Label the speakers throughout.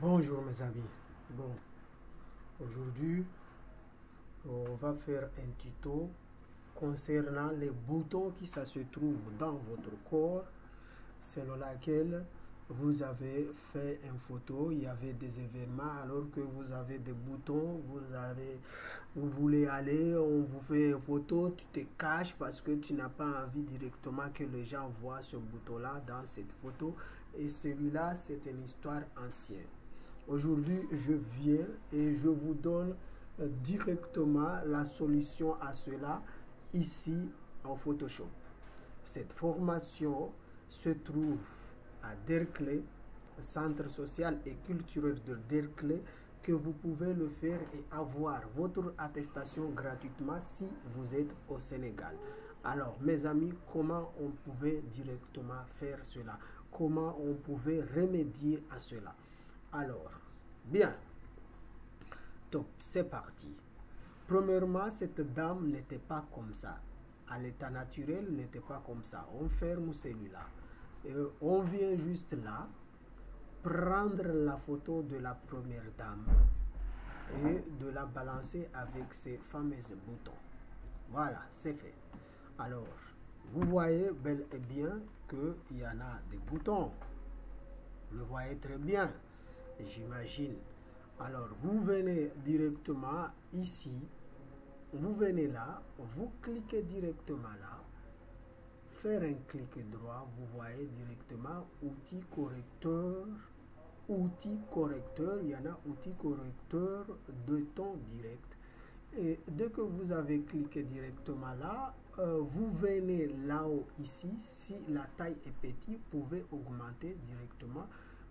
Speaker 1: Bonjour mes amis. Bon, aujourd'hui, on va faire un tuto concernant les boutons qui se trouve dans votre corps, selon laquelle vous avez fait une photo, il y avait des événements alors que vous avez des boutons, vous vous voulez aller, on vous fait une photo, tu te caches parce que tu n'as pas envie directement que les gens voient ce bouton là dans cette photo et celui-là c'est une histoire ancienne. Aujourd'hui, je viens et je vous donne euh, directement la solution à cela ici en Photoshop. Cette formation se trouve à Derklé, centre social et culturel de Derklé, que vous pouvez le faire et avoir votre attestation gratuitement si vous êtes au Sénégal. Alors, mes amis, comment on pouvait directement faire cela? Comment on pouvait remédier à cela? Alors, bien. Top, c'est parti. Premièrement, cette dame n'était pas comme ça. À l'état naturel, n'était pas comme ça. On ferme celui-là. Et on vient juste là, prendre la photo de la première dame et de la balancer avec ces fameux boutons. Voilà, c'est fait. Alors, vous voyez bel et bien qu'il y en a des boutons. Vous le voyez très bien j'imagine. Alors, vous venez directement ici, vous venez là, vous cliquez directement là, faire un clic droit, vous voyez directement outil correcteur, outil correcteur, il y en a outil correcteur de ton direct. Et dès que vous avez cliqué directement là, euh, vous venez là-haut ici, si la taille est petite, vous pouvez augmenter directement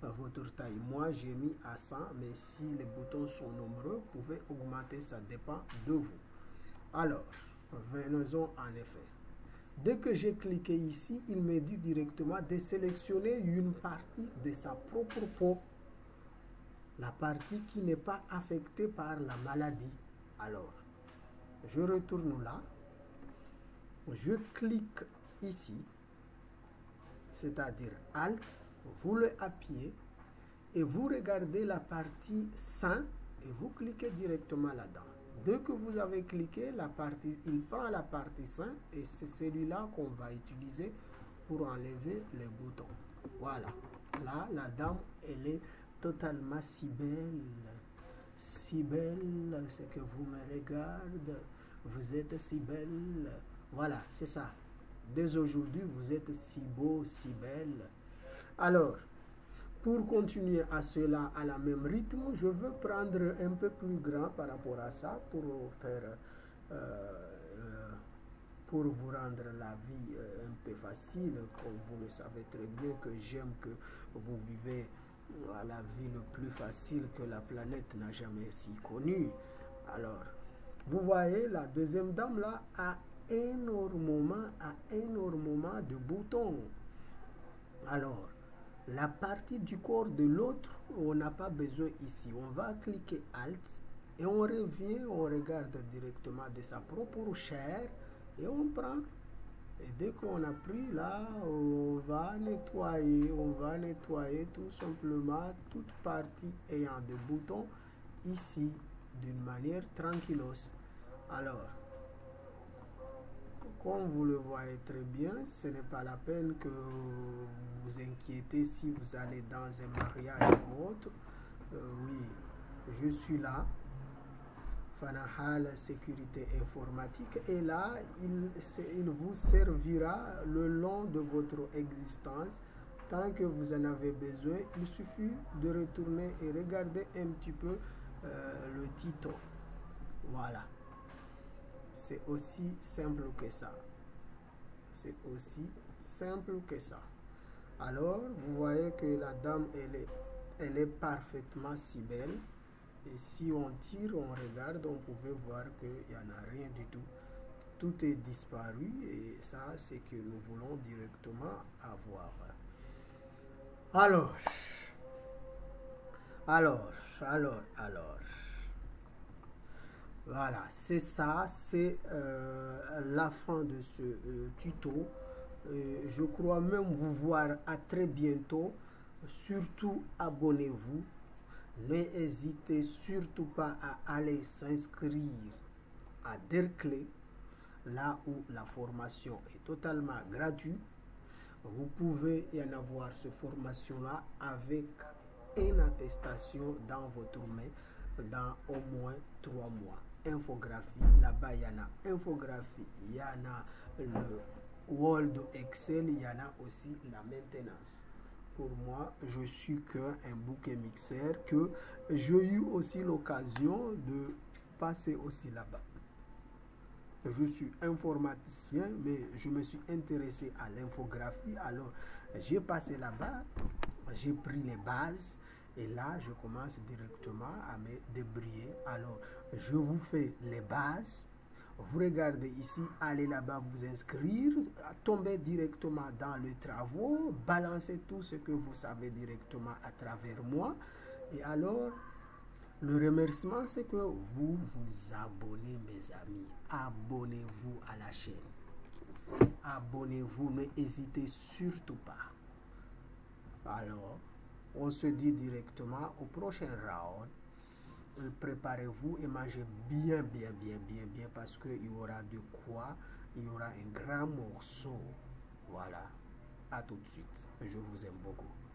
Speaker 1: votre taille. Moi, j'ai mis à 100, mais si les boutons sont nombreux, vous pouvez augmenter, ça dépend de vous. Alors, venons en effet. Dès que j'ai cliqué ici, il me dit directement de sélectionner une partie de sa propre peau. La partie qui n'est pas affectée par la maladie. Alors, je retourne là. Je clique ici, c'est-à-dire Alt vous le appuyez et vous regardez la partie 100 et vous cliquez directement là-dedans. Dès que vous avez cliqué, la partie, il prend la partie 100 et c'est celui-là qu'on va utiliser pour enlever les boutons. Voilà. Là, la dame, elle est totalement si belle. Si belle, c'est que vous me regardez. Vous êtes si belle. Voilà, c'est ça. Dès aujourd'hui, vous êtes si beau, si belle. Alors, pour continuer à cela à la même rythme, je veux prendre un peu plus grand par rapport à ça pour faire, euh, euh, pour vous rendre la vie euh, un peu facile, comme vous le savez très bien que j'aime que vous vivez la vie le plus facile que la planète n'a jamais si connue. Alors, vous voyez, la deuxième dame là a énormément, a énormément de boutons. Alors, la partie du corps de l'autre, on n'a pas besoin ici. On va cliquer Alt et on revient, on regarde directement de sa propre chair et on prend. Et dès qu'on a pris là, on va nettoyer, on va nettoyer tout simplement toute partie ayant des boutons ici d'une manière tranquillos. Alors, comme vous le voyez très bien, ce n'est pas la peine que vous vous inquiétez si vous allez dans un mariage ou autre. Euh, oui, je suis là. Fanahal Sécurité Informatique. Et là, il, vous servira le long de votre existence. Tant que vous en avez besoin, il suffit de retourner et regarder un petit peu euh, le titre. Voilà. C'est aussi simple que ça. C'est aussi simple que ça. Alors, vous voyez que la dame, elle est, elle est parfaitement si belle. Et si on tire, on regarde, on pouvait voir qu'il n'y en a rien du tout. Tout est disparu et ça, c'est que nous voulons directement avoir. Alors, alors, alors, alors. Voilà, c'est ça, c'est euh, la fin de ce euh, tuto. Euh, je crois même vous voir à très bientôt. Surtout, abonnez-vous. N'hésitez surtout pas à aller s'inscrire à Derkley, là où la formation est totalement gratuite. Vous pouvez y en avoir cette formation-là avec une attestation dans votre main dans au moins trois mois. Infographie, là-bas il y en a infographie, il y en a le Word Excel, il y en a aussi la maintenance. Pour moi, je suis qu'un bouquet mixeur que j'ai eu aussi l'occasion de passer aussi là-bas. Je suis informaticien, mais je me suis intéressé à l'infographie. Alors, j'ai passé là-bas, j'ai pris les bases et là, je commence directement à me débrouiller. Alors, je vous fais les bases. Vous regardez ici, allez là-bas vous inscrire, tomber directement dans les travaux, balancer tout ce que vous savez directement à travers moi. Et alors, le remerciement, c'est que vous vous abonnez, mes amis. Abonnez-vous à la chaîne. Abonnez-vous, n'hésitez surtout pas. Alors, on se dit directement au prochain round. Préparez-vous et mangez bien, bien, bien, bien, bien parce qu'il y aura de quoi. Il y aura un grand morceau. Voilà. À tout de suite. Je vous aime beaucoup.